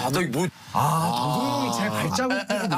아, 너 뭐. 아, 도동이 제 발자국들을